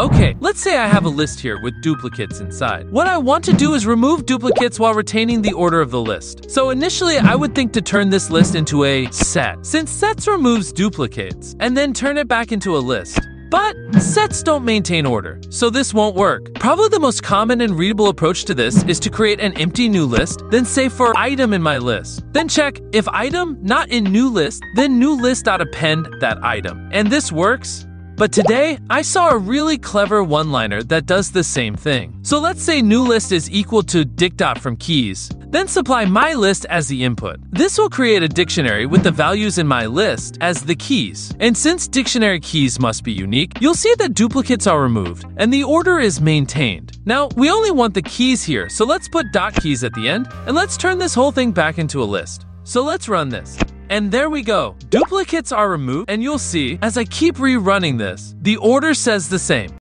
Okay, let's say I have a list here with duplicates inside. What I want to do is remove duplicates while retaining the order of the list. So initially, I would think to turn this list into a set, since sets removes duplicates, and then turn it back into a list. But sets don't maintain order, so this won't work. Probably the most common and readable approach to this is to create an empty new list, then say for item in my list. Then check if item not in new list, then new list.append that item. And this works. But today, I saw a really clever one-liner that does the same thing. So let's say new list is equal to dict dot from keys, then supply my list as the input. This will create a dictionary with the values in my list as the keys. And since dictionary keys must be unique, you'll see that duplicates are removed and the order is maintained. Now, we only want the keys here, so let's put dot keys at the end and let's turn this whole thing back into a list. So let's run this. And there we go. Duplicates are removed, and you'll see, as I keep rerunning this, the order says the same.